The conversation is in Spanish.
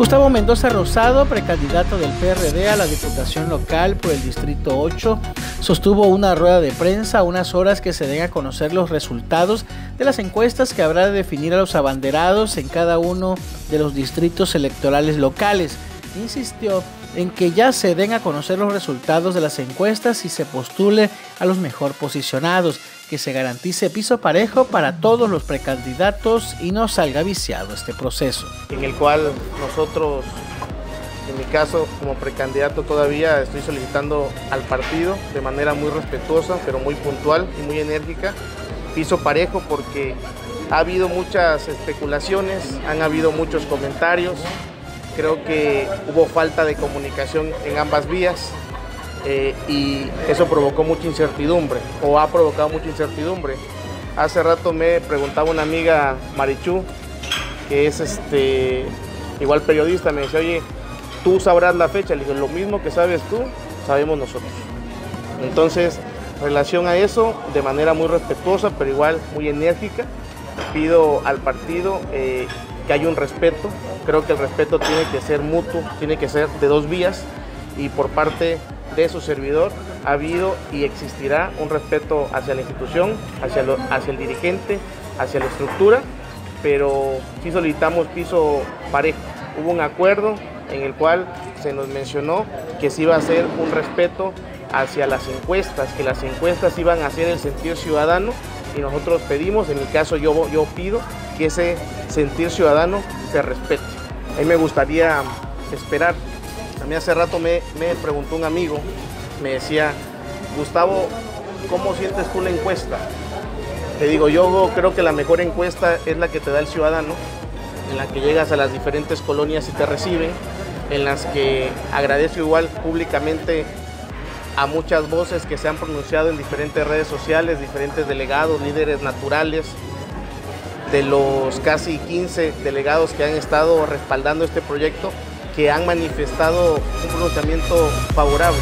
Gustavo Mendoza Rosado, precandidato del PRD a la Diputación Local por el Distrito 8, sostuvo una rueda de prensa a unas horas que se den a conocer los resultados de las encuestas que habrá de definir a los abanderados en cada uno de los distritos electorales locales. Insistió en que ya se den a conocer los resultados de las encuestas y se postule a los mejor posicionados, que se garantice piso parejo para todos los precandidatos y no salga viciado este proceso. En el cual nosotros, en mi caso como precandidato todavía estoy solicitando al partido de manera muy respetuosa, pero muy puntual y muy enérgica, piso parejo porque ha habido muchas especulaciones, han habido muchos comentarios, creo que hubo falta de comunicación en ambas vías eh, y eso provocó mucha incertidumbre o ha provocado mucha incertidumbre. Hace rato me preguntaba una amiga Marichu, que es este, igual periodista, me decía, oye, tú sabrás la fecha. Le dije, lo mismo que sabes tú, sabemos nosotros. Entonces, en relación a eso, de manera muy respetuosa, pero igual muy enérgica, pido al partido eh, que haya un respeto. Creo que el respeto tiene que ser mutuo, tiene que ser de dos vías y por parte de su servidor ha habido y existirá un respeto hacia la institución, hacia, el dirigente, hacia la estructura, pero sí solicitamos piso parejo. Hubo un acuerdo en el cual se nos mencionó que se iba a hacer un respeto hacia las encuestas, que las encuestas iban a hacer el sentir ciudadano y nosotros pedimos, en mi caso yo, yo pido que ese sentir ciudadano se respete. A mí me gustaría esperar. A mí hace rato me, me preguntó un amigo, me decía, Gustavo, ¿cómo sientes tú la encuesta? Le digo, yo creo que la mejor encuesta es la que te da el ciudadano, en la que llegas a las diferentes colonias y te reciben, en las que agradezco igual públicamente a muchas voces que se han pronunciado en diferentes redes sociales, diferentes delegados, líderes naturales, de los casi 15 delegados que han estado respaldando este proyecto, que han manifestado un pronunciamiento favorable.